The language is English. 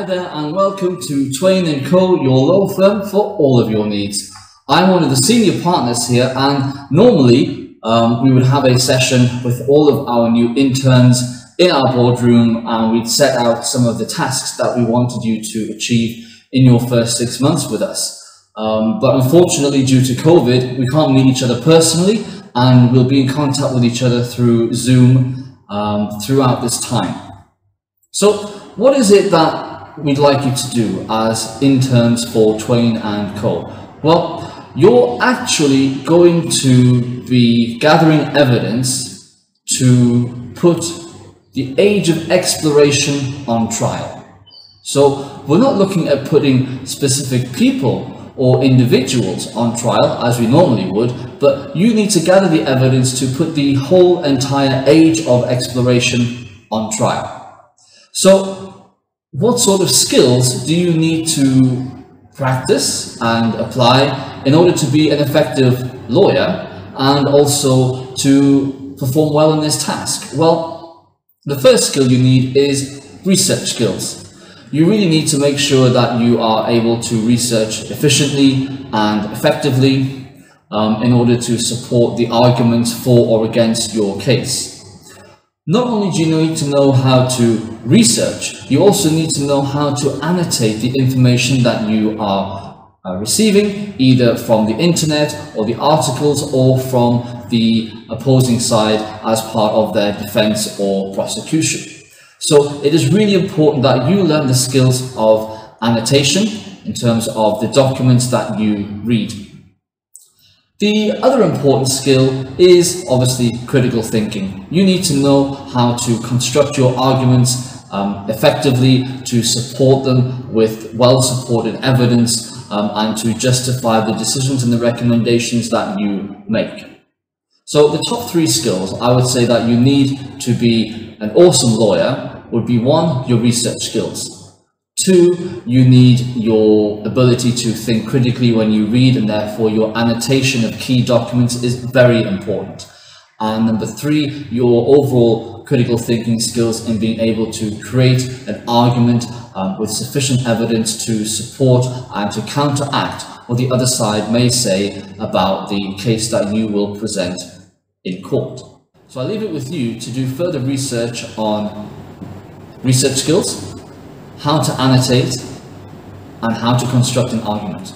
Hi there and welcome to Twain & Co, your law firm for all of your needs. I'm one of the senior partners here and normally um, we would have a session with all of our new interns in our boardroom and we'd set out some of the tasks that we wanted you to achieve in your first six months with us. Um, but unfortunately, due to COVID, we can't meet each other personally and we'll be in contact with each other through Zoom um, throughout this time. So what is it that we'd like you to do as interns for Twain and Co? Well, you're actually going to be gathering evidence to put the age of exploration on trial. So we're not looking at putting specific people or individuals on trial as we normally would, but you need to gather the evidence to put the whole entire age of exploration on trial. So what sort of skills do you need to practice and apply in order to be an effective lawyer and also to perform well in this task? Well, the first skill you need is research skills. You really need to make sure that you are able to research efficiently and effectively um, in order to support the arguments for or against your case. Not only do you need to know how to research, you also need to know how to annotate the information that you are uh, receiving, either from the internet or the articles or from the opposing side as part of their defense or prosecution. So it is really important that you learn the skills of annotation in terms of the documents that you read. The other important skill is obviously critical thinking. You need to know how to construct your arguments um, effectively, to support them with well-supported evidence, um, and to justify the decisions and the recommendations that you make. So the top three skills I would say that you need to be an awesome lawyer would be one, your research skills. Two, you need your ability to think critically when you read and therefore your annotation of key documents is very important. And number three, your overall critical thinking skills in being able to create an argument um, with sufficient evidence to support and to counteract what the other side may say about the case that you will present in court. So I leave it with you to do further research on research skills, how to annotate, and how to construct an argument.